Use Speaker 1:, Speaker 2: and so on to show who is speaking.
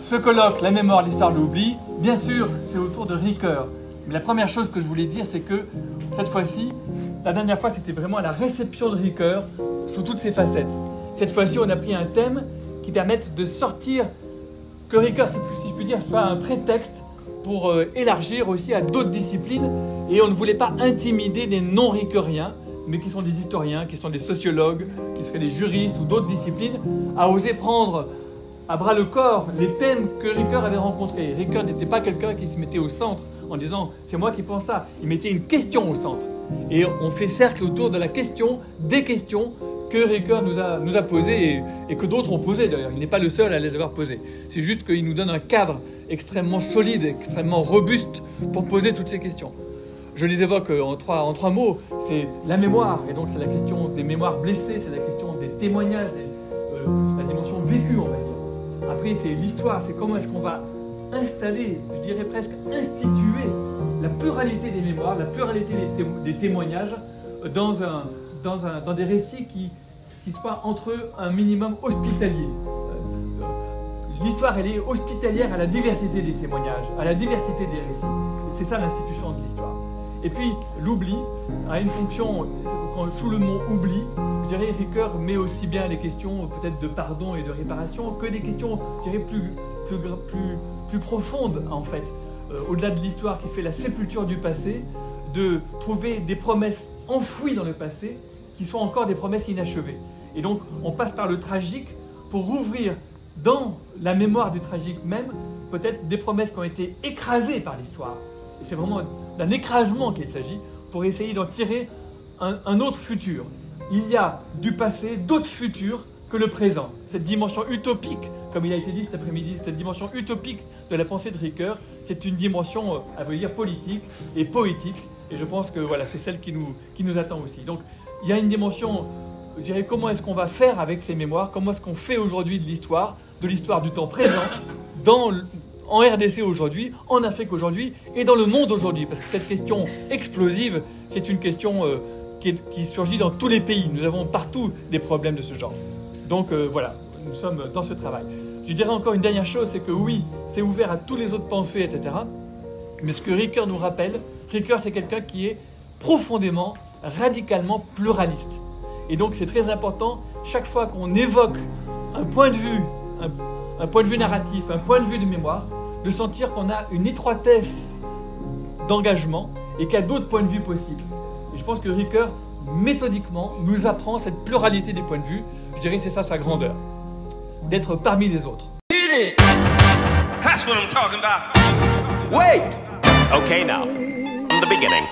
Speaker 1: ce colloque, la mémoire, l'histoire, l'oubli, bien sûr, c'est autour de Ricoeur. Mais la première chose que je voulais dire, c'est que cette fois-ci, la dernière fois, c'était vraiment la réception de Ricoeur sous toutes ses facettes. Cette fois-ci, on a pris un thème qui permette de sortir, que Ricoeur, si je puis dire, soit un prétexte pour euh, élargir aussi à d'autres disciplines. Et on ne voulait pas intimider des non-ricoeuriens, mais qui sont des historiens, qui sont des sociologues, qui seraient des juristes ou d'autres disciplines, à oser prendre à bras le corps les thèmes que Ricoeur avait rencontrés. Ricoeur n'était pas quelqu'un qui se mettait au centre en disant c'est moi qui pense ça. Il mettait une question au centre. Et on fait cercle autour de la question, des questions que Ricoeur nous a, nous a posées et, que d'autres ont posées d'ailleurs. Il n'est pas le seul à les avoir posées. C'est juste qu'il nous donne un cadre extrêmement solide, extrêmement robuste pour poser toutes ces questions. Je les évoque en trois, en trois mots. C'est la mémoire, et donc c'est la question des mémoires blessées, c'est la question des témoignages, C'est l'histoire, c'est comment est-ce qu'on va installer, je dirais presque instituer la pluralité des mémoires, la pluralité des, témoignages dans, un, dans, un, dans, des récits qui, qui soient entre eux un minimum hospitalier. Euh, l'histoire, elle est hospitalière à la diversité des témoignages, à la diversité des récits. c'est ça l'institution de l'histoire. Et puis, l'oubli a une fonction, sous le mot oubli, je dirais, Ricoeur met aussi bien les questions peut-être de pardon et de réparation que des questions, je plus, plus, plus, plus profondes, en fait. Euh, au-delà de l'histoire qui fait la sépulture du passé, de trouver des promesses enfouies dans le passé qui sont encore des promesses inachevées. Et donc, on passe par le tragique pour rouvrir dans la mémoire du tragique même, peut-être des promesses qui ont été écrasées par l'histoire. Et c'est vraiment d'un écrasement qu'il s'agit pour essayer d'en tirer un, autre futur. Il y a du passé d'autres futurs que le présent. Cette dimension utopique, comme il a été dit cet après-midi, cette dimension utopique de la pensée de Ricoeur, c'est une dimension, euh, à dire, politique et poétique. Et je pense que voilà, c'est celle qui nous, qui nous attend aussi. Donc il y a une dimension, je dirais, comment est-ce qu'on va faire avec ces mémoires, comment est-ce qu'on fait aujourd'hui de l'histoire, de l'histoire du temps présent, dans, en RDC aujourd'hui, en Afrique aujourd'hui et dans le monde aujourd'hui? Parce que cette question explosive, c'est une question euh, qui, surgit dans tous les pays. Nous avons partout des problèmes de ce genre. Donc euh, voilà, nous sommes dans ce travail. Je dirais encore une dernière chose, c'est que oui, c'est ouvert à tous les autres pensées, etc. Mais ce que Ricoeur nous rappelle, Ricoeur c'est quelqu'un qui est profondément, radicalement pluraliste. Et donc c'est très important, chaque fois qu'on évoque un point de vue, un point de vue narratif, un point de vue de mémoire, de sentir qu'on a une étroitesse d'engagement et qu'il y a d'autres points de vue possibles. Et je pense que Ricoeur, méthodiquement, nous apprend cette pluralité des points de vue. Je dirais que c'est ça sa grandeur, d'être parmi les autres.
Speaker 2: That's what I'm talking about. Wait! Okay, now, from the beginning.